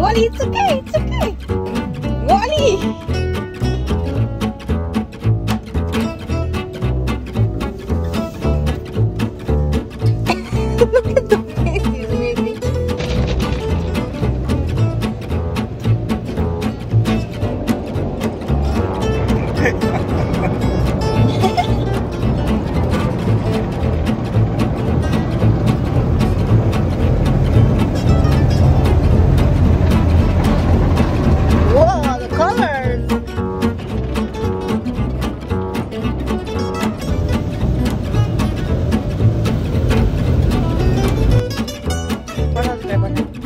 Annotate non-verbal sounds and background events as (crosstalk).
Wally, it's okay, it's okay. Wally! (laughs) Look at Bye-bye.